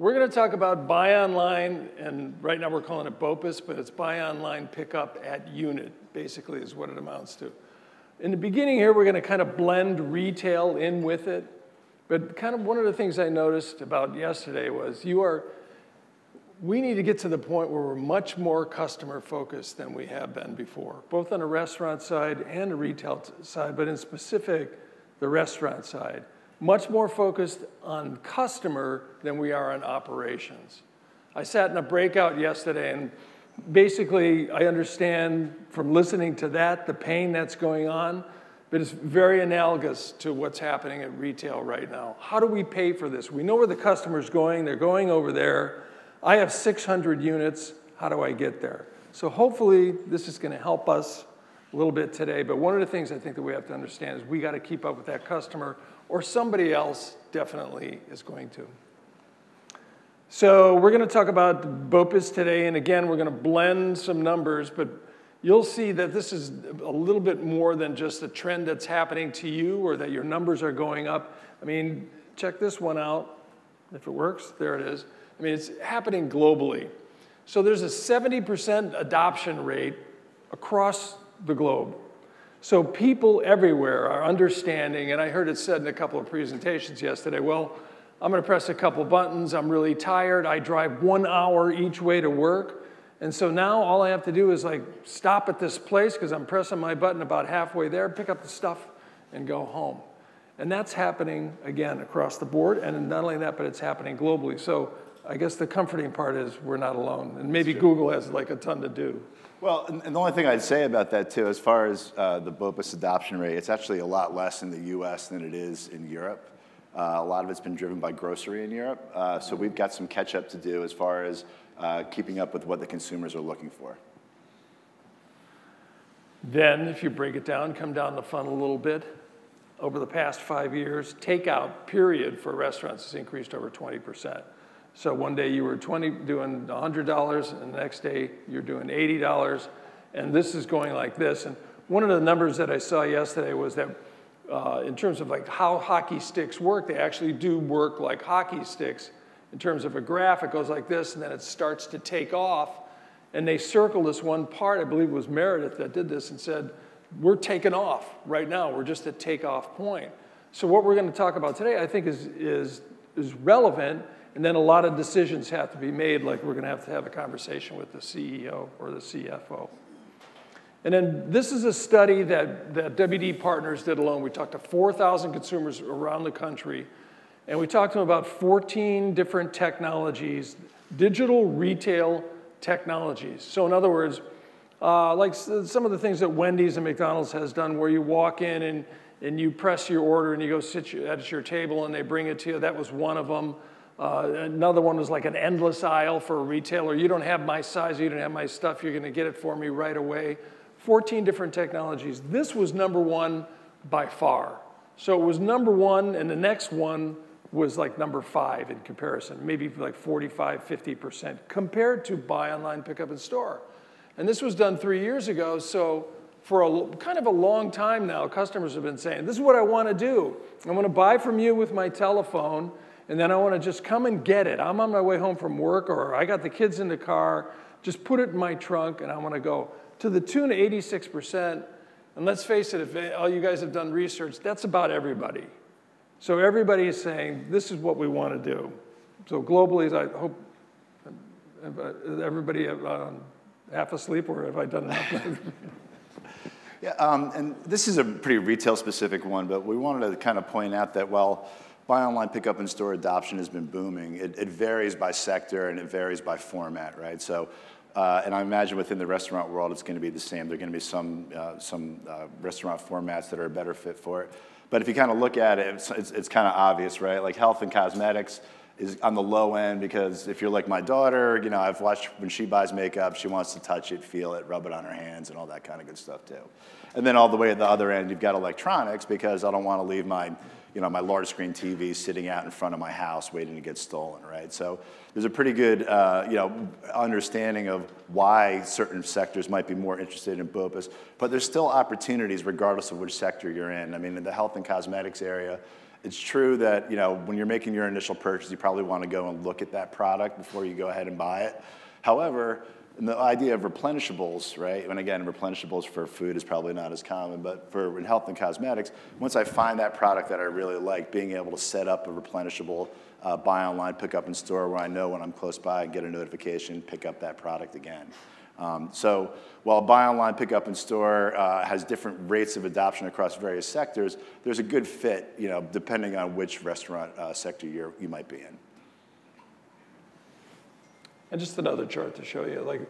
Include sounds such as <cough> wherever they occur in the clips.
We're going to talk about buy online, and right now we're calling it BOPUS, but it's buy online, pick up at unit, basically is what it amounts to. In the beginning here, we're going to kind of blend retail in with it. But kind of one of the things I noticed about yesterday was you are, we need to get to the point where we're much more customer focused than we have been before, both on the restaurant side and the retail side, but in specific, the restaurant side much more focused on customer than we are on operations. I sat in a breakout yesterday and basically I understand from listening to that the pain that's going on, but it's very analogous to what's happening at retail right now. How do we pay for this? We know where the customer's going, they're going over there. I have 600 units, how do I get there? So hopefully this is gonna help us a little bit today, but one of the things I think that we have to understand is we gotta keep up with that customer or somebody else definitely is going to. So we're going to talk about BOPUS today, and again, we're going to blend some numbers, but you'll see that this is a little bit more than just a trend that's happening to you or that your numbers are going up. I mean, check this one out. If it works, there it is. I mean, it's happening globally. So there's a 70% adoption rate across the globe. So people everywhere are understanding, and I heard it said in a couple of presentations yesterday, well, I'm gonna press a couple buttons, I'm really tired, I drive one hour each way to work, and so now all I have to do is like stop at this place because I'm pressing my button about halfway there, pick up the stuff, and go home. And that's happening, again, across the board, and not only that, but it's happening globally. So I guess the comforting part is we're not alone, and maybe Google has like a ton to do. Well, and, the only thing I'd say about that too, as far as uh, the BOPUS adoption rate, it's actually a lot less in the U.S. than it is in Europe. Uh, a lot of it's been driven by grocery in Europe, uh, so we've got some catch up to do as far as uh, keeping up with what the consumers are looking for. Then, if you break it down, come down the funnel a little bit. Over the past five years, takeout period for restaurants has increased over 20 percent. So one day you were 20, doing $100, and the next day you're doing $80, and this is going like this. And one of the numbers that I saw yesterday was that uh, in terms of like how hockey sticks work, they actually do work like hockey sticks. In terms of a graph, it goes like this, and then it starts to take off. And they circled this one part, I believe it was Meredith that did this, and said, we're taking off right now. We're just at takeoff point. So what we're going to talk about today, I think, is, is, is relevant and then a lot of decisions have to be made, like we're going to have to have a conversation with the CEO or the CFO. And then this is a study that, that WD Partners did alone. We talked to 4,000 consumers around the country, and we talked to them about 14 different technologies, digital retail technologies. So in other words, uh, like some of the things that Wendy's and McDonald's has done where you walk in and, and you press your order and you go sit at your table and they bring it to you. That was one of them. Uh, another one was like an endless aisle for a retailer. You don't have my size, you don't have my stuff, you're gonna get it for me right away. 14 different technologies. This was number one by far. So it was number one, and the next one was like number five in comparison, maybe like 45, 50% compared to buy online, pick up in store. And this was done three years ago, so for a kind of a long time now, customers have been saying, this is what I wanna do. I'm gonna buy from you with my telephone, and then I want to just come and get it. I'm on my way home from work, or I got the kids in the car, just put it in my trunk, and I want to go. To the tune of 86%, and let's face it, if all you guys have done research, that's about everybody. So everybody is saying, this is what we want to do. So globally, I hope everybody uh, half asleep, or have I done enough? <laughs> <laughs> yeah, um, and this is a pretty retail specific one, but we wanted to kind of point out that, well, buy online, pick up in store adoption has been booming. It, it varies by sector and it varies by format, right? So, uh, and I imagine within the restaurant world, it's going to be the same. There are going to be some, uh, some uh, restaurant formats that are a better fit for it. But if you kind of look at it, it's, it's, it's kind of obvious, right? Like health and cosmetics is on the low end because if you're like my daughter, you know, I've watched when she buys makeup, she wants to touch it, feel it, rub it on her hands, and all that kind of good stuff too. And then all the way at the other end, you've got electronics because I don't want to leave my you know, my large screen TV sitting out in front of my house waiting to get stolen, right? So there's a pretty good, uh, you know, understanding of why certain sectors might be more interested in BOPUS, but there's still opportunities regardless of which sector you're in. I mean, in the health and cosmetics area, It's true that you know when you're making your initial purchase, you probably want to go and look at that product before you go ahead and buy it. However, the idea of replenishables, right? And again, replenishables for food is probably not as common, but for in health and cosmetics, once I find that product that I really like, being able to set up a replenishable, uh, buy online, pick up in store, where I know when I'm close by and get a notification, pick up that product again. Um, so while buy online, pick up in store uh, has different rates of adoption across various sectors, there's a good fit, you know, depending on which restaurant uh, sector you you might be in. And just another chart to show you, like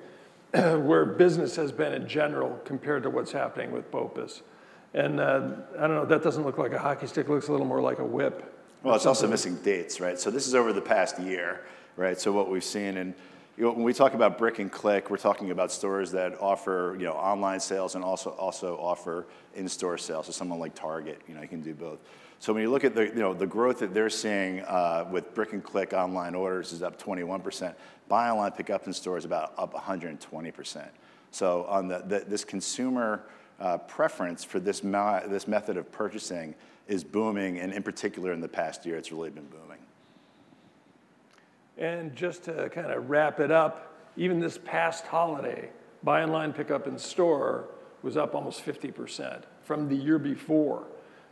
<clears throat> where business has been in general compared to what's happening with BOPUS. And uh, I don't know, that doesn't look like a hockey stick, it looks a little more like a whip. Well, it's also missing dates, right? So this is over the past year, right? So what we've seen, and you know, when we talk about brick and click, we're talking about stores that offer you know online sales and also also offer in-store sales. So someone like Target, you know, you can do both. So when you look at the you know the growth that they're seeing uh, with brick and click online orders is up 21 percent. Buy online, pick up in store is about up 120 percent. So on the, the this consumer uh, preference for this this method of purchasing is booming, and in particular in the past year, it's really been booming. And just to kind of wrap it up, even this past holiday, buy online, pick up in store was up almost 50% from the year before.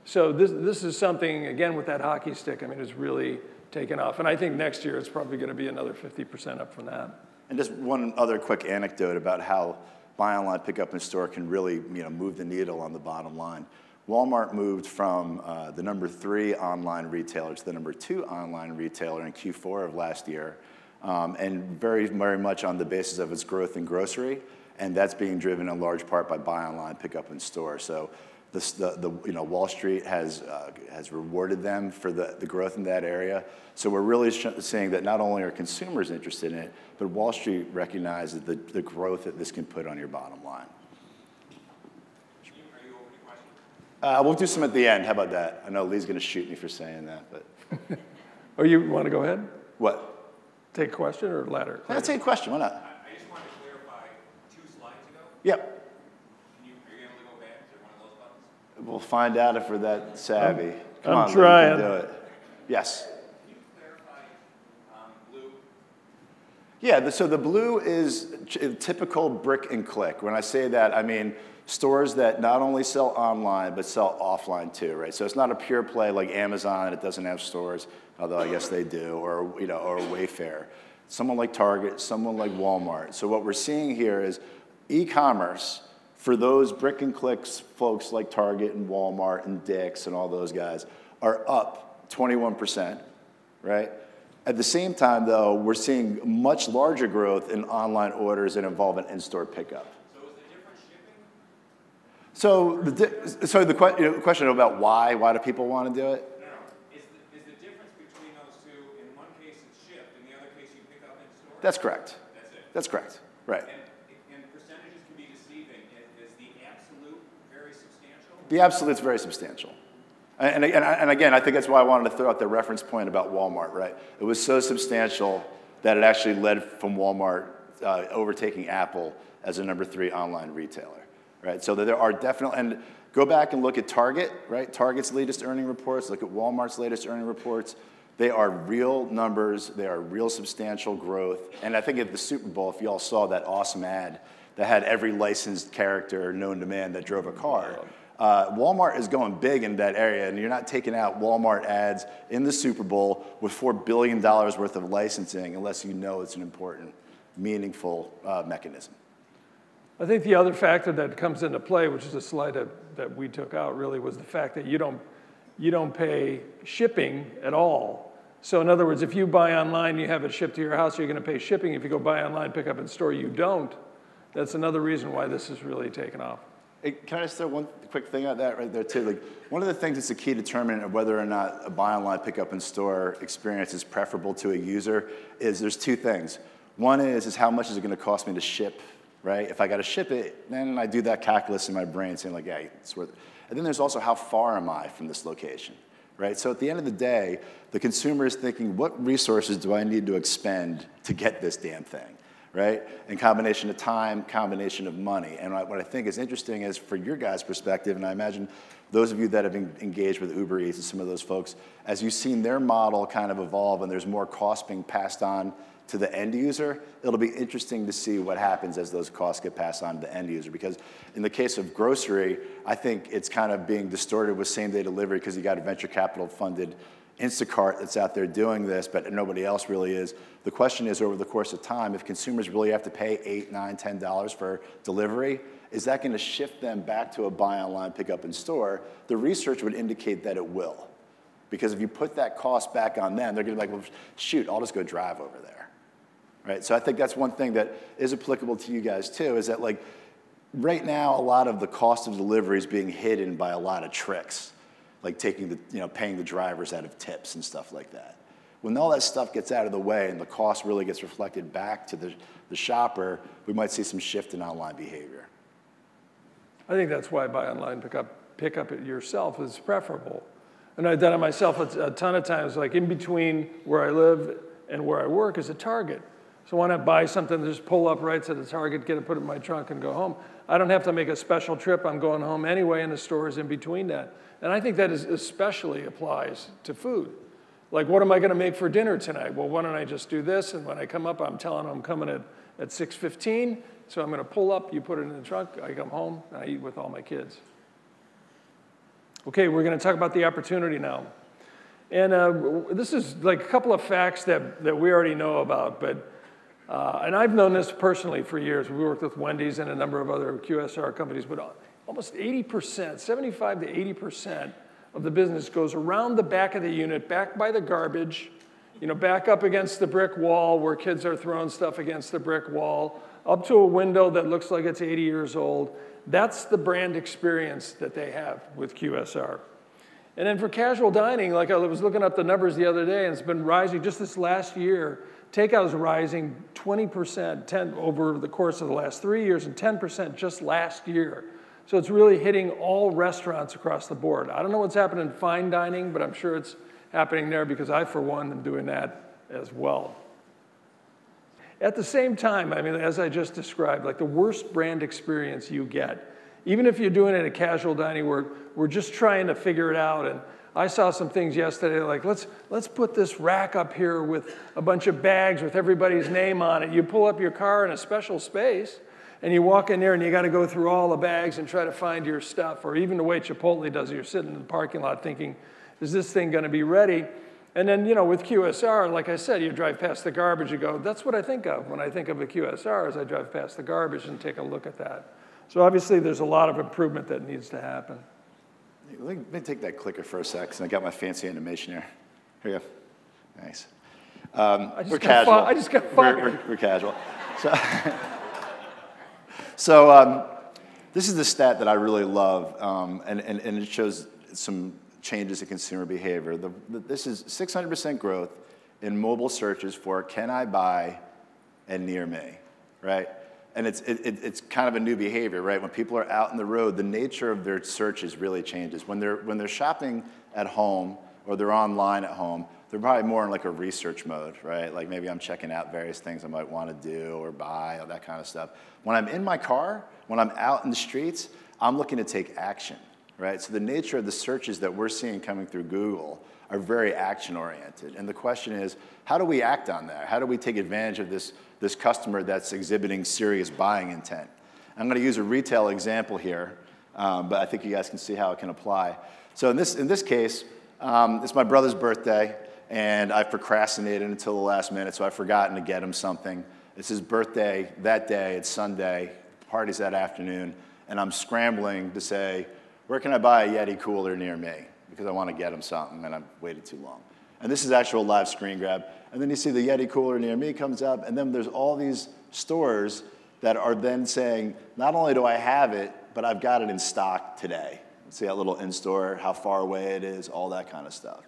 So this, this is something, again, with that hockey stick, I mean, it's really taken off. And I think next year it's probably going to be another 50% up from that. And just one other quick anecdote about how buy online, pick up in store can really you know, move the needle on the bottom line. Walmart moved from uh, the number three online retailer to the number two online retailer in Q4 of last year, um, and very, very much on the basis of its growth in grocery, and that's being driven in large part by buy online, pick up in store. So the, the, you know, Wall Street has, uh, has rewarded them for the, the growth in that area. So we're really seeing that not only are consumers interested in it, but Wall Street recognizes the, the growth that this can put on your bottom line. Uh, we'll do some at the end. How about that? I know Lee's going to shoot me for saying that, but. <laughs> oh, you want to go ahead? What? Take a question or ladder? Let's take a question. Why not? I just wanted to clarify two slides ago. Yep. Can you, are you able to go back? Is there one of those buttons? We'll find out if we're that savvy. Come I'm on, trying. Lee, you can do it. Yes. Can you clarify um, blue? Yeah, the, so the blue is typical brick and click. When I say that, I mean stores that not only sell online but sell offline too, right? So it's not a pure play like Amazon. It doesn't have stores, although I guess they do, or you know, or Wayfair. Someone like Target, someone like Walmart. So what we're seeing here is e-commerce for those brick and clicks folks like Target and Walmart and Dick's and all those guys are up 21%, right? At the same time, though, we're seeing much larger growth in online orders that involve an in-store pickup. So is the, so the que- you know, question about why, why do people want to do it? No, no. Is the, is the difference between those two, in one case it's shipped, in the other case you pick up in store? That's correct. That's it? That's correct, right. And, and percentages can be deceiving. Is, is the absolute very substantial? The absolute's very substantial. And, and, and again, I think that's why I wanted to throw out the reference point about Walmart, right? It was so substantial that it actually led from Walmart uh, overtaking Apple as a number three online retailer right? So there are definitely, and go back and look at Target, right? Target's latest earning reports, look at Walmart's latest earning reports. They are real numbers, they are real substantial growth. And I think at the Super Bowl, if y'all saw that awesome ad that had every licensed character known to man that drove a car, uh, Walmart is going big in that area, and you're not taking out Walmart ads in the Super Bowl with $4 billion worth of licensing unless you know it's an important, meaningful uh, mechanism. I think the other factor that comes into play, which is a slide that, that we took out really, was the fact that you don't, you don't pay shipping at all. So in other words, if you buy online, you have it shipped to your house, you're going to pay shipping. If you go buy online, pick up in store, you don't. That's another reason why this has really taken off. Can I just throw one quick thing out that right there too? Like one of the things that's a key determinant of whether or not a buy online, pick up in store experience is preferable to a user is there's two things. One is is how much is it going to cost me to ship right? If I got to ship it, then I do that calculus in my brain saying like, yeah, it's worth it. And then there's also how far am I from this location, right? So at the end of the day, the consumer is thinking, what resources do I need to expend to get this damn thing, right? And combination of time, combination of money. And what I think is interesting is for your guys' perspective, and I imagine those of you that have been engaged with Uber Eats and some of those folks, as you've seen their model kind of evolve and there's more cost being passed on to the end user, it'll be interesting to see what happens as those costs get passed on to the end user. Because in the case of grocery, I think it's kind of being distorted with same day delivery because you got a venture capital funded Instacart that's out there doing this, but nobody else really is. The question is over the course of time, if consumers really have to pay eight, nine, ten dollars for delivery, is that going to shift them back to a buy online, pick up in store? The research would indicate that it will. Because if you put that cost back on them, they're going to be like, well, shoot, I'll just go drive over there. Right? So I think that's one thing that is applicable to you guys too, is that like right now, a lot of the cost of delivery is being hidden by a lot of tricks, like taking the, you know, paying the drivers out of tips and stuff like that. When all that stuff gets out of the way and the cost really gets reflected back to the, the shopper, we might see some shift in online behavior. I think that's why buy online, pick up, pick up it yourself is preferable. And I've done it myself a ton of times, like in between where I live and where I work is a Target. So why not buy something, just pull up right to the Target, get it, put it in my trunk, and go home. I don't have to make a special trip. I'm going home anyway, and the store is in between that. And I think that is especially applies to food. Like, what am I going to make for dinner tonight? Well, why don't I just do this? And when I come up, I'm telling them I'm coming at, at 6.15. So I'm going to pull up, you put it in the trunk, I come home, and I eat with all my kids. Okay, we're going to talk about the opportunity now. And uh, this is like a couple of facts that, that we already know about, but, uh, and I've known this personally for years. We worked with Wendy's and a number of other QSR companies, but almost 80%, 75 to 80% of the business goes around the back of the unit, back by the garbage, you know, back up against the brick wall where kids are throwing stuff against the brick wall, up to a window that looks like it's 80 years old. That's the brand experience that they have with QSR. And then for casual dining, like I was looking up the numbers the other day, and it's been rising just this last year. Takeout is rising 20% 10, over the course of the last three years and 10% just last year. So it's really hitting all restaurants across the board. I don't know what's happening in fine dining, but I'm sure it's happening there because I, for one, am doing that as well. At the same time, I mean, as I just described, like the worst brand experience you get, even if you're doing it at a casual dining where we're just trying to figure it out. And I saw some things yesterday like, let's, let's put this rack up here with a bunch of bags with everybody's name on it. You pull up your car in a special space and you walk in there and you got to go through all the bags and try to find your stuff. Or even the way Chipotle does it, you're sitting in the parking lot thinking, is this thing going to be ready? And then, you know, with QSR, like I said, you drive past the garbage, you go, that's what I think of when I think of a QSR, as I drive past the garbage and take a look at that. So obviously, there's a lot of improvement that needs to happen. Let me take that clicker for a sec, I got my fancy animation here. Here you go. Nice. Um, we're casual. I just got fired. We're, we're, we're casual. So, <laughs> so um, this is the stat that I really love, um, and, and, and it shows some changes in consumer behavior. The, the, this is 600% growth in mobile searches for can I buy and near me, right? And it's, it, it's kind of a new behavior, right? When people are out in the road, the nature of their searches really changes. When they're, when they're shopping at home or they're online at home, they're probably more in like a research mode, right? Like maybe I'm checking out various things I might want to do or buy, or that kind of stuff. When I'm in my car, when I'm out in the streets, I'm looking to take action right? So the nature of the searches that we're seeing coming through Google are very action oriented. And the question is, how do we act on that? How do we take advantage of this, this customer that's exhibiting serious buying intent? I'm going to use a retail example here, um, but I think you guys can see how it can apply. So in this, in this case, um, it's my brother's birthday, and I've procrastinated until the last minute, so I've forgotten to get him something. It's his birthday that day, it's Sunday, party's that afternoon, and I'm scrambling to say, where can I buy a Yeti cooler near me? Because I want to get him something and I've waited too long. And this is actual live screen grab. And then you see the Yeti cooler near me comes up, and then there's all these stores that are then saying, not only do I have it, but I've got it in stock today. See that little in store, how far away it is, all that kind of stuff.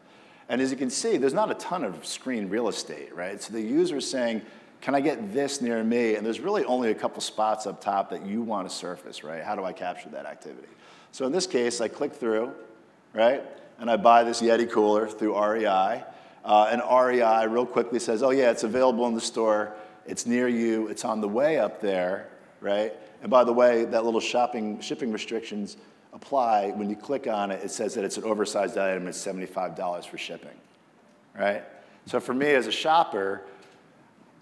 And as you can see, there's not a ton of screen real estate, right? So the user is saying, can I get this near me? And there's really only a couple spots up top that you want to surface, right? How do I capture that activity? So in this case, I click through, right? And I buy this Yeti cooler through REI. Uh, and REI real quickly says, oh yeah, it's available in the store. it's near you, it's on the way up there, right? And by the way, that little shopping, shipping restrictions apply. When you click on it, it says that it's an oversized item, it's $75 for shipping, right? So for me as a shopper,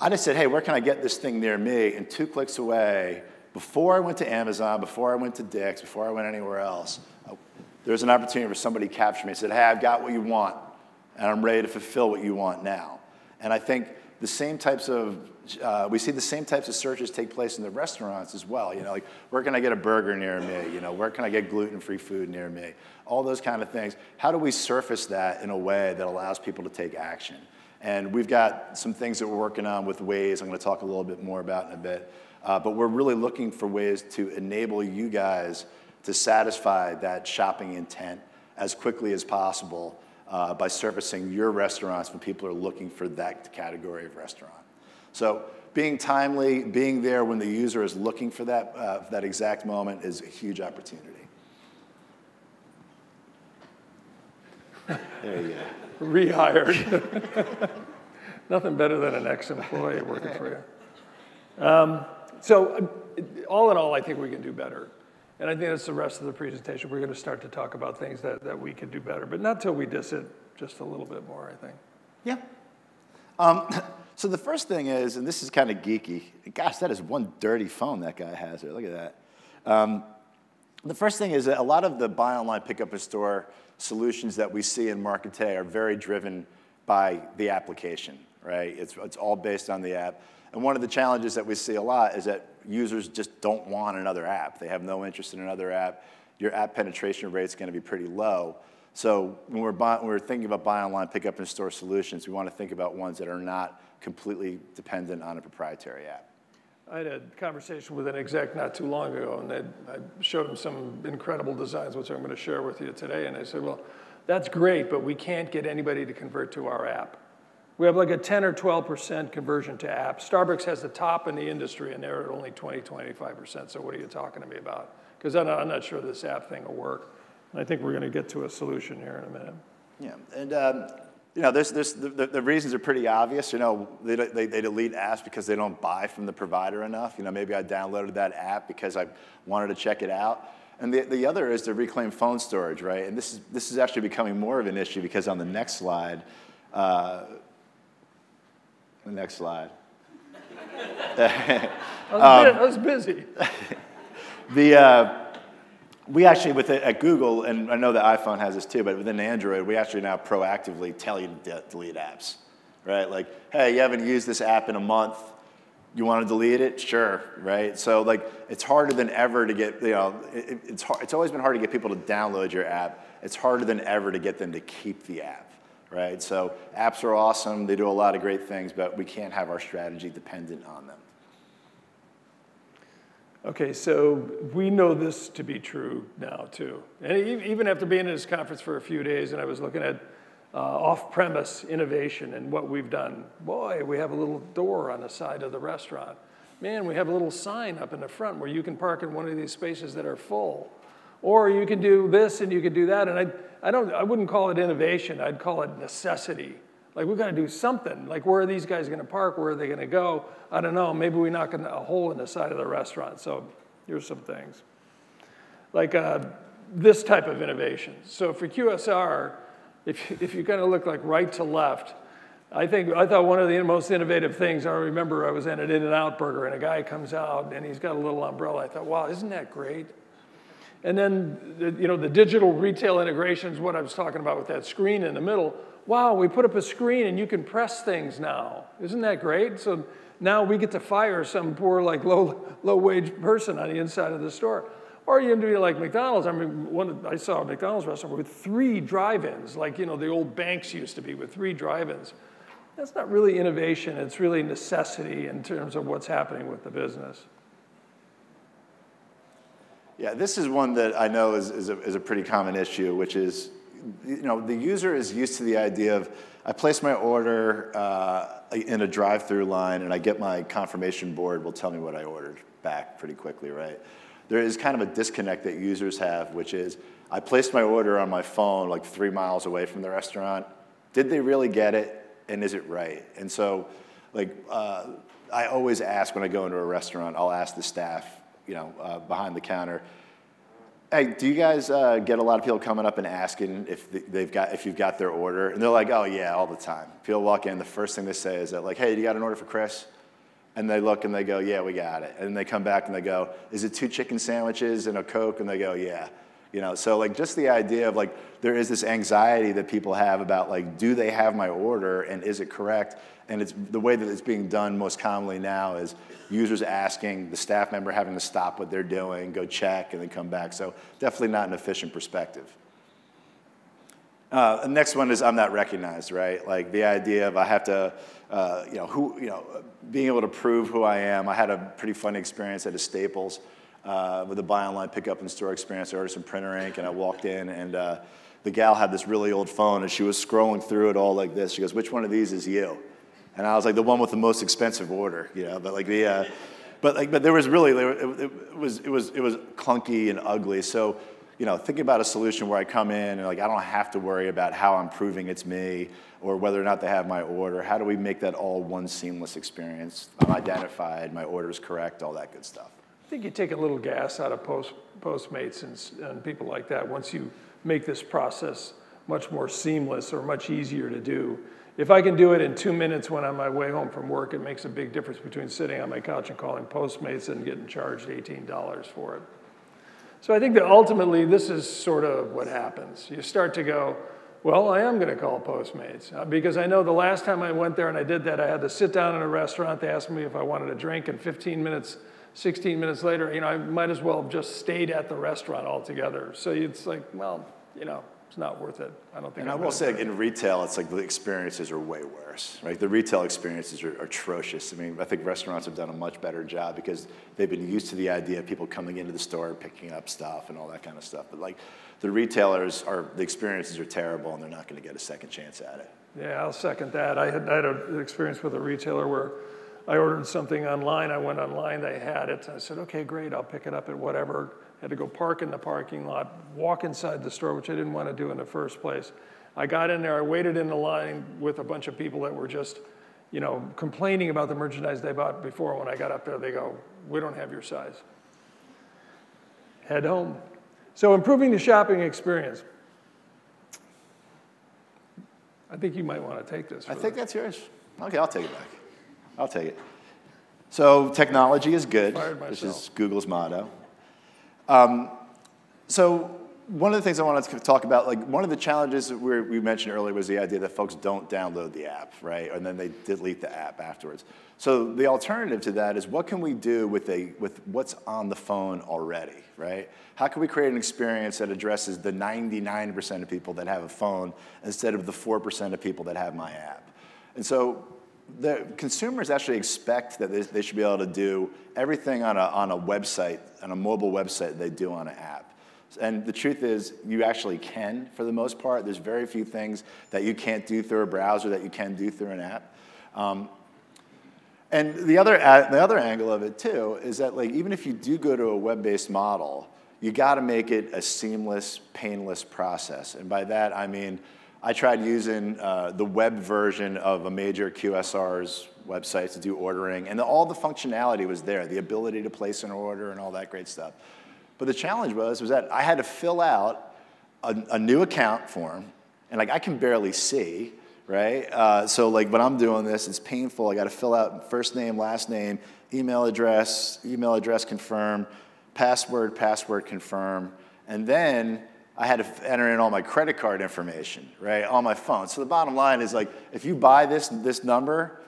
I just said, hey, where can I get this thing near me? And two clicks away, before I went to Amazon, before I went to Dick's, before I went anywhere else, there was an opportunity for somebody to capture me and said, hey, I've got what you want, and I'm ready to fulfill what you want now. And I think the same types of, uh, we see the same types of searches take place in the restaurants as well. You know, like, where can I get a burger near me? You know, where can I get gluten-free food near me? All those kind of things. How do we surface that in a way that allows people to take action? And we've got some things that we're working on with Waze I'm going to talk a little bit more about in a bit. Uh, but we're really looking for ways to enable you guys to satisfy that shopping intent as quickly as possible uh, by servicing your restaurants when people are looking for that category of restaurant. So being timely, being there when the user is looking for that, uh, that exact moment is a huge opportunity. There you go. Rehired. <laughs> Nothing better than an ex-employee working for you. Um, so all in all, I think we can do better. And I think that's the rest of the presentation. We're going to start to talk about things that, that we could do better, but not till we diss it just a little bit more, I think. Yeah. Um, <laughs> so the first thing is, and this is kind of geeky. Gosh, that is one dirty phone that guy has there. Look at that. Um, the first thing is that a lot of the buy online, pick up in store solutions that we see in market today are very driven by the application, right? It's, it's all based on the app. And one of the challenges that we see a lot is that users just don't want another app. They have no interest in another app. Your app penetration rate is going to be pretty low. So when we're, buy, when we're thinking about buy online, pick up in store solutions, we want to think about ones that are not completely dependent on a proprietary app. I had a conversation with an exec not too long ago, and I showed him some incredible designs, which I'm going to share with you today. And I said, well, that's great, but we can't get anybody to convert to our app. We have like a 10 or 12% conversion to app. Starbucks has the top in the industry, and they're at only 20, 25%. So what are you talking to me about? Because I'm, I'm, not sure this app thing will work. And I think we're going to get to a solution here in a minute. Yeah, and um, you know, there's, there's, the, the, reasons are pretty obvious. You know, they, they, they delete apps because they don't buy from the provider enough. You know, maybe I downloaded that app because I wanted to check it out. And the, the other is to reclaim phone storage, right? And this is, this is actually becoming more of an issue because on the next slide, uh, the next slide. I, was <laughs> <laughs> um, I, was busy. <laughs> the, uh, we actually, with at Google, and I know the iPhone has this too, but within Android, we actually now proactively tell you to delete apps, right? Like, hey, you haven't used this app in a month. You want to delete it? Sure, right? So like, it's harder than ever to get, you know, it, it's, hard, it's always been hard to get people to download your app. It's harder than ever to get them to keep the app right? So apps are awesome, they do a lot of great things, but we can't have our strategy dependent on them. Okay, so we know this to be true now too. And even after being at this conference for a few days and I was looking at uh, off-premise innovation and what we've done, boy, we have a little door on the side of the restaurant. Man, we have a little sign up in the front where you can park in one of these spaces that are full. Or you can do this and you can do that. And I, I, don't, I wouldn't call it innovation, I'd call it necessity. Like, we've got to do something. Like, where are these guys going to park? Where are they going to go? I don't know. Maybe we knock a hole in the side of the restaurant. So, here's some things. Like uh, this type of innovation. So, for QSR, if, if you kind of look like right to left, I think I thought one of the most innovative things. I remember I was in an In-N-Out Burger, and a guy comes out and he's got a little umbrella. I thought, wow, isn't that great? And then, the, you know, the digital retail integration is what I was talking about with that screen in the middle. Wow, we put up a screen and you can press things now. Isn't that great? So now we get to fire some poor, like low, low wage person on the inside of the store. Or you can do like McDonald's. I mean, one, I saw a McDonald's restaurant with three drive-ins, like you know the old banks used to be with three drive-ins. That's not really innovation. It's really necessity in terms of what's happening with the business. Yeah, this is one that I know is, is, a, is a pretty common issue, which is, you know, the user is used to the idea of, I place my order uh, in a drive-through line and I get my confirmation board will tell me what I ordered back pretty quickly, right? There is kind of a disconnect that users have, which is, I placed my order on my phone like three miles away from the restaurant. Did they really get it? And is it right? And so, like, uh, I always ask when I go into a restaurant, I'll ask the staff, you know, uh, behind the counter, hey, do you guys uh, get a lot of people coming up and asking if they've got, if you've got their order? And they're like, oh yeah, all the time. People walk in, the first thing they say is that like, hey, you got an order for Chris? And they look and they go, yeah, we got it. And they come back and they go, is it two chicken sandwiches and a Coke? And they go, yeah. You know, so like just the idea of like there is this anxiety that people have about like, do they have my order and is it correct? And it's the way that it's being done most commonly now is users asking, the staff member having to stop what they're doing, go check, and then come back. So definitely not an efficient perspective. Uh, the next one is I'm not recognized, right? Like the idea of I have to, uh, you know, who, you know, being able to prove who I am. I had a pretty funny experience at a Staples uh, with a buy online, pick up in store experience. I ordered some printer ink, and I walked in, and uh, the gal had this really old phone, and she was scrolling through it all like this. She goes, "Which one of these is you?" And I was like, "The one with the most expensive order," you know. But like the, uh, but like, but there was really, there, it, it was, it was, it was clunky and ugly. So, you know, thinking about a solution where I come in and like I don't have to worry about how I'm proving it's me or whether or not they have my order. How do we make that all one seamless experience? I'm identified, my order is correct, all that good stuff. I think you take a little gas out of Post, Postmates and, and people like that once you make this process much more seamless or much easier to do. If I can do it in two minutes when I'm on my way home from work, it makes a big difference between sitting on my couch and calling Postmates and getting charged $18 for it. So I think that ultimately this is sort of what happens. You start to go, well, I am going to call Postmates uh, because I know the last time I went there and I did that, I had to sit down in a restaurant. They asked me if I wanted a drink, and 15 minutes 16 minutes later, you know, I might as well have just stayed at the restaurant altogether. So it's like, well, you know, it's not worth it. I don't think. And i will say, in retail, it's like the experiences are way worse, right? The retail experiences are, are, atrocious. I mean, I think restaurants have done a much better job because they've been used to the idea of people coming into the store, picking up stuff, and all that kind of stuff. But like, the retailers are the experiences are terrible, and they're not going to get a second chance at it. Yeah, I'll second that. I had, I had an experience with a retailer where I ordered something online. I went online, they had it. I said, okay, great, I'll pick it up at whatever. Had to go park in the parking lot, walk inside the store, which I didn't want to do in the first place. I got in there, I waited in the line with a bunch of people that were just, you know, complaining about the merchandise they bought before. When I got up there, they go, we don't have your size. Head home. So improving the shopping experience. I think you might want to take this. I think that's yours. Okay, I'll take it back. I'll take it. So technology is good. This is Google's motto. Um, so one of the things I wanted to talk about, like one of the challenges that we mentioned earlier was the idea that folks don't download the app, right? And then they delete the app afterwards. So the alternative to that is what can we do with, a, with what's on the phone already, right? How can we create an experience that addresses the 99% of people that have a phone instead of the 4% of people that have my app? And so the consumers actually expect that they, they, should be able to do everything on a, on a website, on a mobile website they do on an app. And the truth is, you actually can for the most part. There's very few things that you can't do through a browser that you can do through an app. Um, and the other, the other angle of it too is that like, even if you do go to a web-based model, you gotta make it a seamless, painless process. And by that, I mean, I tried using uh, the web version of a major QSR's website to do ordering, and the, all the functionality was there, the ability to place an order and all that great stuff. But the challenge was, was that I had to fill out a, a new account form, and like I can barely see, right? Uh, so like when I'm doing this, it's painful. I got to fill out first name, last name, email address, email address confirm, password, password confirm, and then I had to enter in all my credit card information, right, on my phone. So the bottom line is like, if you buy this this number,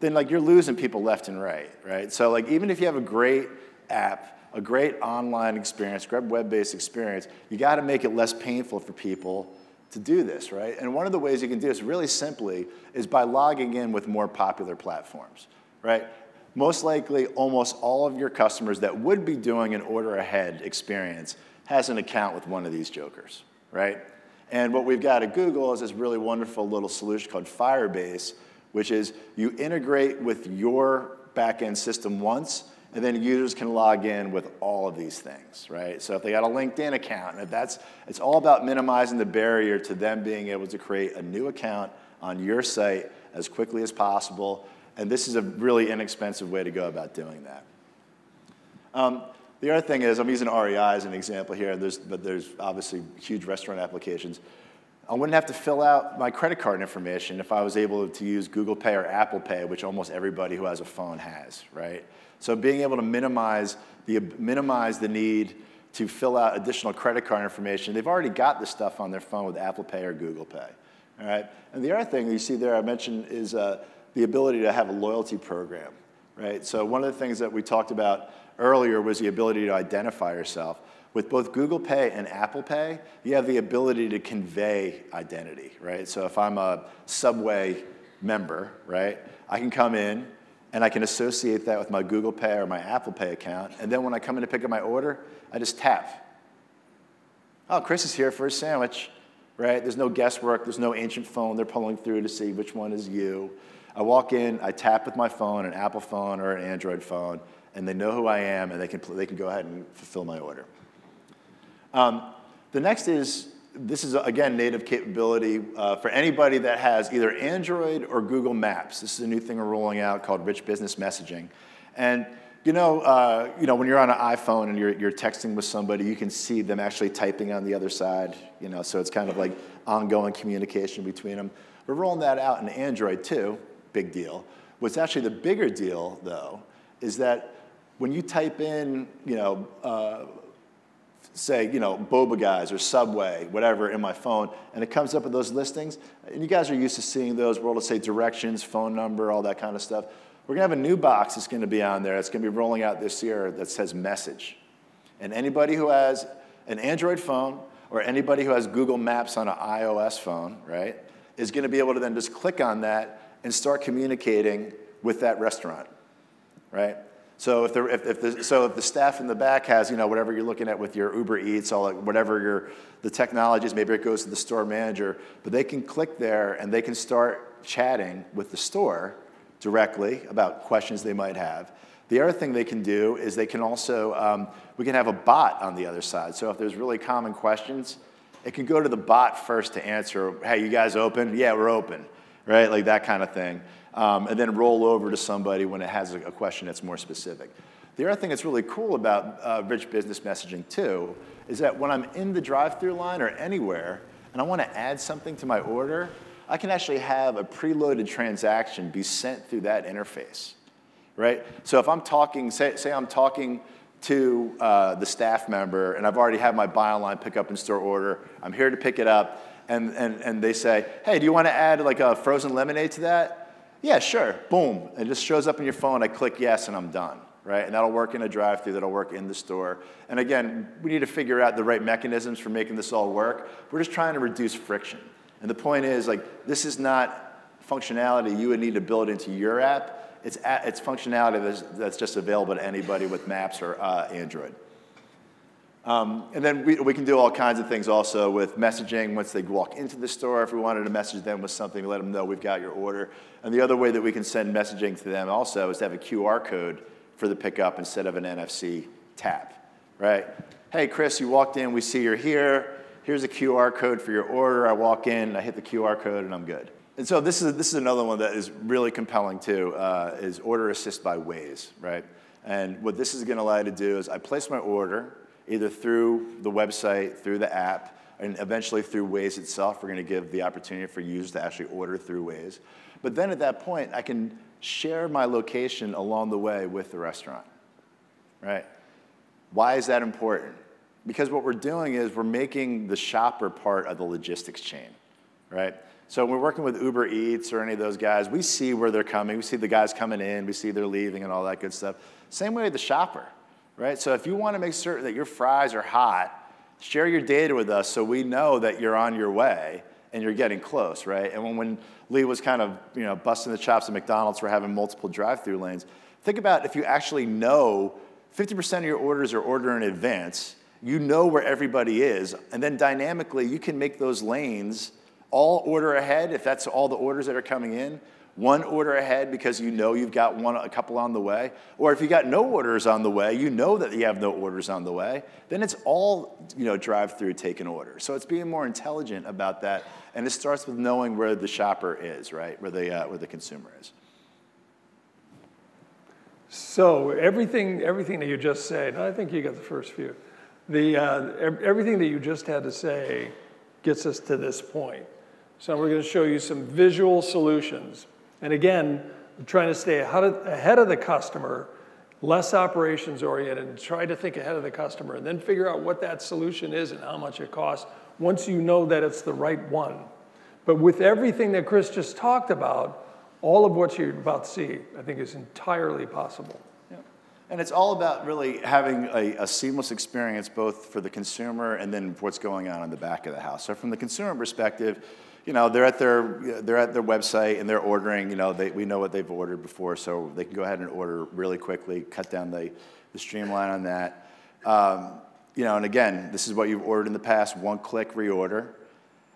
then like you're losing people left and right, right? So like even if you have a great app, a great online experience, great web-based experience, you got to make it less painful for people to do this, right? And one of the ways you can do this really simply is by logging in with more popular platforms, right? Most likely, almost all of your customers that would be doing an order ahead experience has an account with one of these jokers, right? And what we've got at Google is this really wonderful little solution called Firebase, which is you integrate with your backend system once, and then users can log in with all of these things, right? So if they got a LinkedIn account, and that's, it's all about minimizing the barrier to them being able to create a new account on your site as quickly as possible And this is a really inexpensive way to go about doing that. Um, the other thing is, I'm using REI as an example here, there's, but there's obviously huge restaurant applications. I wouldn't have to fill out my credit card information if I was able to use Google Pay or Apple Pay, which almost everybody who has a phone has, right? So being able to minimize the, minimize the need to fill out additional credit card information, they've already got this stuff on their phone with Apple Pay or Google Pay, all right? And the other thing you see there I mentioned is uh, the ability to have a loyalty program, right? So one of the things that we talked about earlier was the ability to identify yourself. With both Google Pay and Apple Pay, you have the ability to convey identity, right? So if I'm a Subway member, right, I can come in and I can associate that with my Google Pay or my Apple Pay account, and then when I come in to pick up my order, I just tap. Oh, Chris is here for a sandwich, right? There's no guesswork, there's no ancient phone they're pulling through to see which one is you. I walk in, I tap with my phone, an Apple phone or an Android phone, and they know who I am, and they can, they can go ahead and fulfill my order. Um, the next is, this is, again, native capability uh, for anybody that has either Android or Google Maps. This is a new thing we're rolling out called Rich Business Messaging. And you know, uh, you know, when you're on an iPhone and you're, you're texting with somebody, you can see them actually typing on the other side, you know, so it's kind of like ongoing communication between them. We're rolling that out in Android too, big deal. What's actually the bigger deal, though, is that when you type in, you know, uh, say, you know, Boba Guys or Subway, whatever, in my phone, and it comes up with those listings, and you guys are used to seeing those, where it'll say directions, phone number, all that kind of stuff. We're gonna have a new box that's gonna be on there that's gonna be rolling out this year that says message. And anybody who has an Android phone or anybody who has Google Maps on an iOS phone, right, is gonna be able to then just click on that and start communicating with that restaurant, right? So if, the, if, if the, so if the staff in the back has, you know, whatever you're looking at with your Uber Eats, all whatever your, the technology is, maybe it goes to the store manager, but they can click there and they can start chatting with the store directly about questions they might have. The other thing they can do is they can also, um, we can have a bot on the other side. So if there's really common questions, it can go to the bot first to answer, hey, you guys open? Yeah, we're open, right? Like that kind of thing um, and then roll over to somebody when it has a, a, question that's more specific. The other thing that's really cool about uh, rich business messaging too is that when I'm in the drive-through line or anywhere and I want to add something to my order, I can actually have a preloaded transaction be sent through that interface, right? So if I'm talking, say, say I'm talking to uh, the staff member and I've already had my buy online, pick up in store order, I'm here to pick it up, and, and, and they say, hey, do you want to add like a frozen lemonade to that? Yeah, sure. Boom. It just shows up in your phone. I click yes, and I'm done. Right? And that'll work in a drive through, that'll work in the store. And again, we need to figure out the right mechanisms for making this all work. We're just trying to reduce friction. And the point is, like, this is not functionality you would need to build into your app. It's, it's functionality that's, that's just available to anybody with Maps or uh, Android. Um, and then we, we can do all kinds of things also with messaging once they walk into the store. If we wanted to message them with something let them know we've got your order. And the other way that we can send messaging to them also is to have a QR code for the pickup instead of an NFC tap, right? Hey, Chris, you walked in, we see you're here. Here's a QR code for your order. I walk in, I hit the QR code, and I'm good. And so this is, this is another one that is really compelling too, uh, is Order Assist by Waze, right? And what this is gonna allow you to do is I place my order, either through the website, through the app, and eventually through Waze itself. We're going to give the opportunity for users to actually order through Waze. But then at that point, I can share my location along the way with the restaurant, right? Why is that important? Because what we're doing is we're making the shopper part of the logistics chain, right? So when we're working with Uber Eats or any of those guys, we see where they're coming. We see the guys coming in. We see they're leaving and all that good stuff. Same way the shopper, right? So if you want to make certain that your fries are hot, share your data with us so we know that you're on your way and you're getting close, right? And when, when Lee was kind of, you know, busting the chops at McDonald's for having multiple drive-through lanes, think about if you actually know 50% of your orders are ordered in advance, you know where everybody is, and then dynamically you can make those lanes all order ahead if that's all the orders that are coming in, one order ahead because you know you've got one, a couple on the way. Or if you got no orders on the way, you know that you have no orders on the way, then it's all you know, drive through take an order. So it's being more intelligent about that. And it starts with knowing where the shopper is, right? Where the, uh, where the consumer is. So everything, everything that you just said, I think you got the first few. The, uh, everything that you just had to say gets us to this point. So we're going to show you some visual solutions. And again, trying to stay ahead of, the customer, less operations oriented, and try to think ahead of the customer, and then figure out what that solution is and how much it costs once you know that it's the right one. But with everything that Chris just talked about, all of what you're about to see, I think, is entirely possible. Yeah. And it's all about really having a, a, seamless experience both for the consumer and then what's going on in the back of the house. So from the consumer perspective, you know, they're at their, they're at their website and they're ordering, you know, they, we know what they've ordered before, so they can go ahead and order really quickly, cut down the, the streamline on that. Um, you know, and again, this is what you've ordered in the past, one click reorder.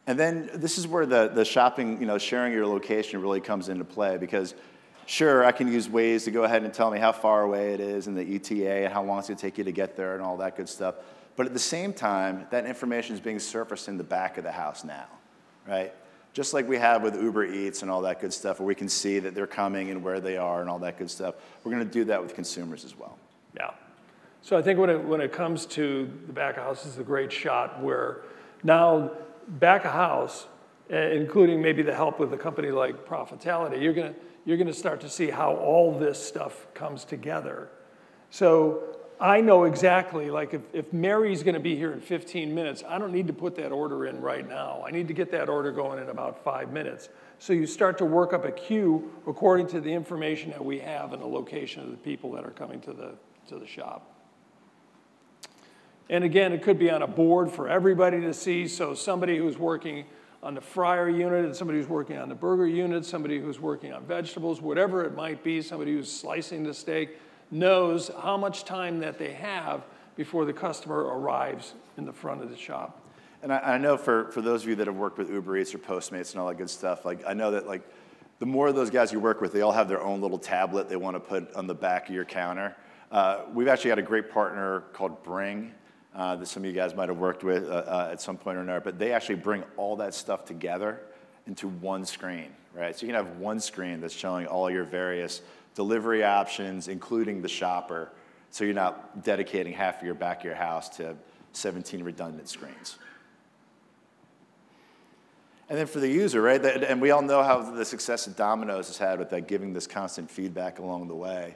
And then this is where the, the shopping, you know, sharing your location really comes into play because sure, I can use Waze to go ahead and tell me how far away it is and the ETA and how long it's gonna take you to get there and all that good stuff. But at the same time, that information is being surfaced in the back of the house now, right? Just like we have with Uber Eats and all that good stuff, where we can see that they're coming and where they are and all that good stuff. We're gonna do that with consumers as well. Yeah. So I think when it, when it comes to the back of house, this is a great shot where now back of house, eh, including maybe the help with a company like Profitality, you're gonna, you're gonna start to see how all this stuff comes together. So I know exactly, like if, if Mary's gonna be here in 15 minutes, I don't need to put that order in right now. I need to get that order going in about five minutes. So you start to work up a queue according to the information that we have and the location of the people that are coming to the, to the shop. And again, it could be on a board for everybody to see. So somebody who's working on the fryer unit and somebody who's working on the burger unit, somebody who's working on vegetables, whatever it might be, somebody who's slicing the steak knows how much time that they have before the customer arrives in the front of the shop. And I, I know for, for those of you that have worked with Uber Eats or Postmates and all that good stuff, like I know that like the more of those guys you work with, they all have their own little tablet they want to put on the back of your counter. Uh, we've actually got a great partner called Bring uh, that some of you guys might have worked with uh, uh, at some point or another, but they actually bring all that stuff together into one screen, right? So you can have one screen that's showing all your various delivery options, including the shopper, so you're not dedicating half of your back of your house to 17 redundant screens. And then for the user, right? And we all know how the success that Domino's has had with that giving this constant feedback along the way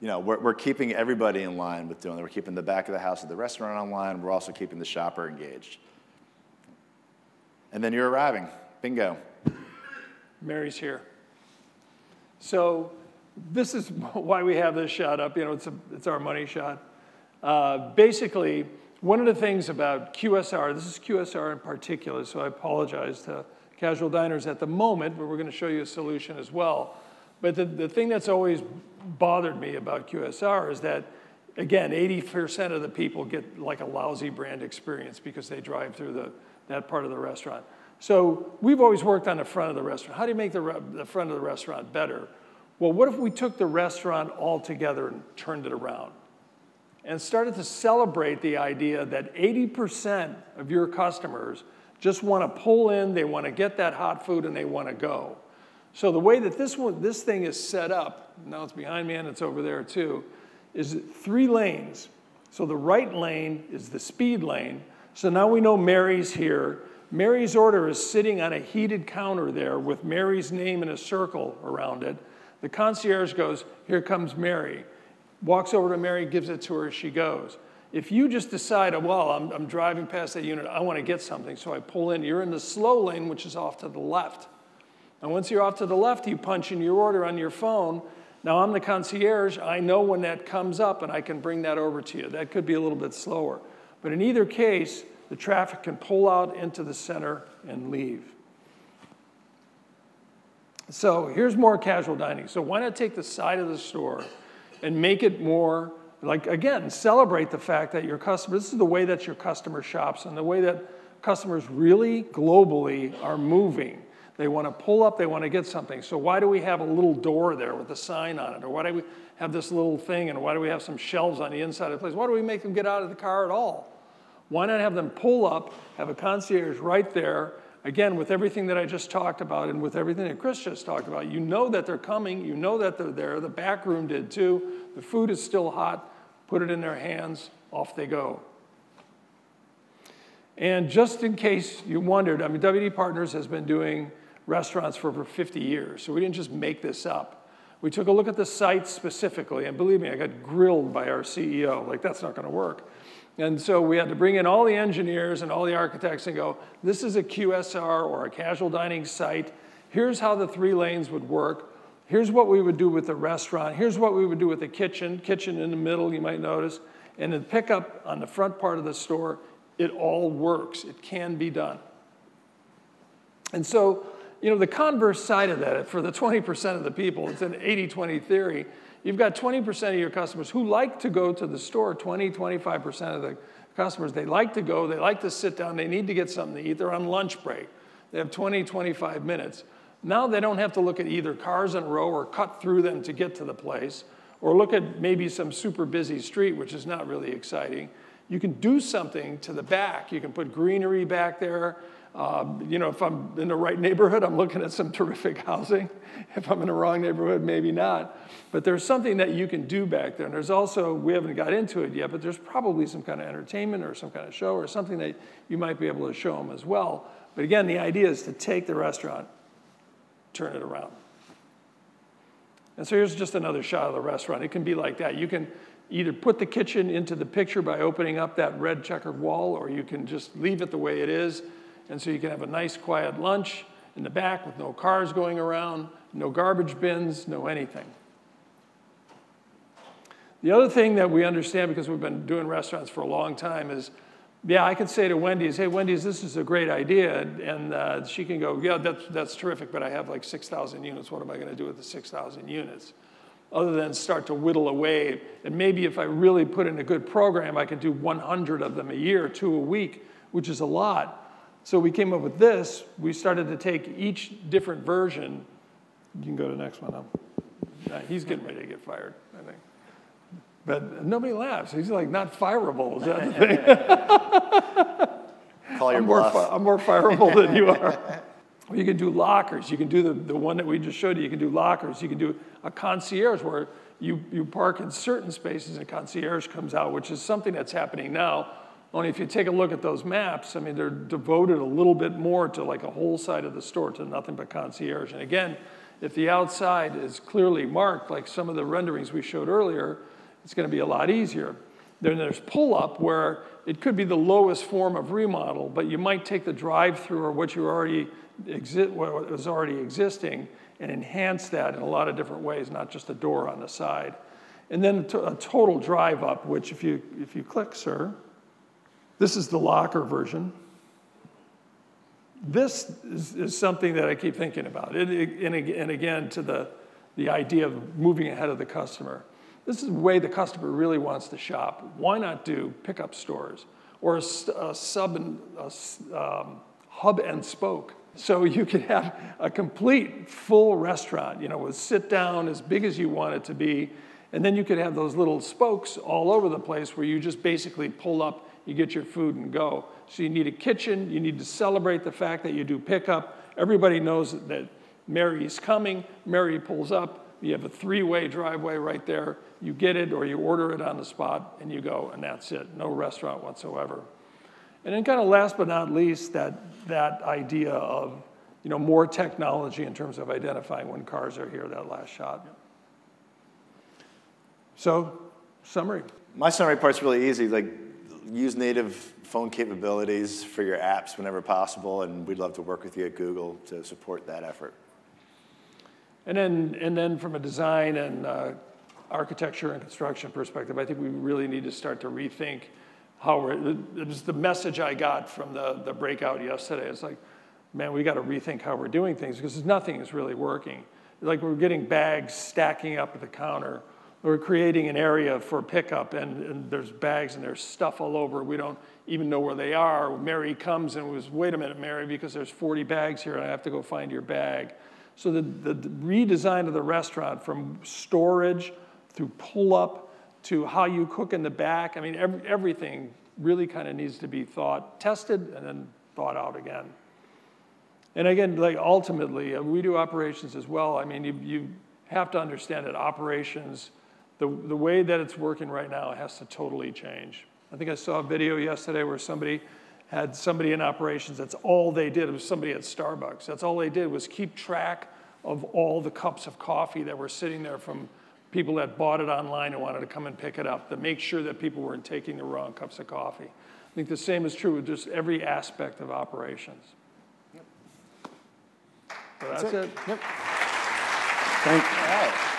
you know, we're, we're keeping everybody in line with doing that. We're keeping the back of the house of the restaurant online. We're also keeping the shopper engaged. And then you're arriving. Bingo. Mary's here. So this is <laughs> why we have this shot up. You know, it's, a, it's our money shot. Uh, basically, one of the things about QSR, this is QSR in particular, so I apologize to casual diners at the moment, but we're going to show you a solution as well. But the, the thing that's always bothered me about QSR is that, again, 80% of the people get like a lousy brand experience because they drive through the, that part of the restaurant. So we've always worked on the front of the restaurant. How do you make the, the front of the restaurant better? Well, what if we took the restaurant all together and turned it around? And started to celebrate the idea that 80% of your customers just want to pull in, they want to get that hot food, and they want to go. So the way that this, one, this thing is set up, now it's behind me and it's over there too, is three lanes. So the right lane is the speed lane. So now we know Mary's here. Mary's order is sitting on a heated counter there with Mary's name in a circle around it. The concierge goes, Here comes Mary. Walks over to Mary, gives it to her as she goes. If you just decide, oh, well, I'm, I'm driving past that unit, I want to get something, so I pull in, you're in the slow lane, which is off to the left. And once you're off to the left, you punch in your order on your phone. Now I'm the concierge. I know when that comes up and I can bring that over to you. That could be a little bit slower. But in either case, the traffic can pull out into the center and leave. So here's more casual dining. So why not take the side of the store and make it more like again, celebrate the fact that your customer, this is the way that your customer shops and the way that customers really globally are moving. They want to pull up, they want to get something. So why do we have a little door there with a sign on it? Or why do we have this little thing and why do we have some shelves on the inside of the place? Why do we make them get out of the car at all? Why not have them pull up, have a concierge right there, again, with everything that I just talked about and with everything that Chris just talked about, you know that they're coming, you know that they're there. The back room did too. The food is still hot. Put it in their hands, off they go. And just in case you wondered, I mean, WD Partners has been doing restaurants for over 50 years, so we didn't just make this up. We took a look at the site specifically, and believe me, I got grilled by our CEO, like, that's not gonna work. And so we had to bring in all the engineers and all the architects and go, this is a QSR or a casual dining site. Here's how the three lanes would work. Here's what we would do with the restaurant. Here's what we would do with the kitchen, kitchen in the middle, you might notice. And the pickup on the front part of the store, it all works. It can be done. And so, you know, the converse side of that, for the 20% of the people, it's an 80-20 theory, You've got 20% of your customers who like to go to the store, 20, 25% of the customers, they like to go, they like to sit down, they need to get something to eat, they're on lunch break. They have 20, 25 minutes. Now they don't have to look at either cars in a row or cut through them to get to the place, or look at maybe some super busy street, which is not really exciting. You can do something to the back. You can put greenery back there. Um, you know, if I'm in the right neighborhood, I'm looking at some terrific <laughs> housing. If I'm in the wrong neighborhood, maybe not. But there's something that you can do back there. And there's also, we haven't got into it yet, but there's probably some kind of entertainment or some kind of show or something that you might be able to show them as well. But again, the idea is to take the restaurant, turn it around. And so here's just another shot of the restaurant. It can be like that. You can either put the kitchen into the picture by opening up that red checkered wall, or you can just leave it the way it is and so you can have a nice quiet lunch in the back with no cars going around, no garbage bins, no anything. The other thing that we understand because we've been doing restaurants for a long time is, yeah, I can say to Wendy's, hey, Wendy's, this is a great idea. And uh, she can go, yeah, that's, that's terrific, but I have like 6,000 units. What am I going to do with the 6,000 units? Other than start to whittle away. And maybe if I really put in a good program, I can do 100 of them a year, two a week, which is a lot. So we came up with this. We started to take each different version. You can go to the next one. Uh, he's getting ready to get fired, I think. But nobody laughs. He's like not fireable. Is that the thing? <laughs> Call your I'm bluff. More I'm more fireable than you are. <laughs> You can do lockers. You can do the, the one that we just showed you. You can do lockers. You can do a concierge where you, you park in certain spaces and a concierge comes out, which is something that's happening now only if you take a look at those maps, I mean, they're devoted a little bit more to like a whole side of the store to nothing but concierge. And again, if the outside is clearly marked, like some of the renderings we showed earlier, it's going to be a lot easier. Then there's pull up where it could be the lowest form of remodel, but you might take the drive through or what you already exist, what was already existing and enhance that in a lot of different ways, not just a door on the side. And then a total drive up, which if you, if you click, sir, this is the locker version. This is, is something that I keep thinking about. It, it, and, again, to the, the idea of moving ahead of the customer. This is the way the customer really wants to shop. Why not do pickup stores or a, a sub and, a, um, hub and spoke? So you could have a complete full restaurant, you know, with sit down as big as you want it to be. And then you could have those little spokes all over the place where you just basically pull up you get your food and go. So you need a kitchen, you need to celebrate the fact that you do pickup. Everybody knows that Mary's coming, Mary pulls up, you have a three-way driveway right there. You get it or you order it on the spot and you go and that's it. No restaurant whatsoever. And then kind of last but not least, that, that idea of you know, more technology in terms of identifying when cars are here, that last shot. So, summary. My summary part's really easy. Like use native phone capabilities for your apps whenever possible, and we'd love to work with you at Google to support that effort. And then, and then from a design and uh, architecture and construction perspective, I think we really need to start to rethink how we're, it was the message I got from the, the breakout yesterday. It's like, man, we got to rethink how we're doing things because nothing is really working. Like we're getting bags stacking up at the counter we're creating an area for pickup, and, and, there's bags and there's stuff all over. We don't even know where they are. Mary comes and was, wait a minute, Mary, because there's 40 bags here, and I have to go find your bag. So the, the redesign of the restaurant from storage through pull up to how you cook in the back, I mean, every, everything really kind of needs to be thought, tested, and then thought out again. And again, like ultimately, uh, we do operations as well. I mean, you, you have to understand that operations, the, the way that it's working right now has to totally change. I think I saw a video yesterday where somebody had somebody in operations, that's all they did, it was somebody at Starbucks. That's all they did was keep track of all the cups of coffee that were sitting there from people that bought it online and wanted to come and pick it up, to make sure that people weren't taking the wrong cups of coffee. I think the same is true with just every aspect of operations. So that's it. Yep. Thank All right.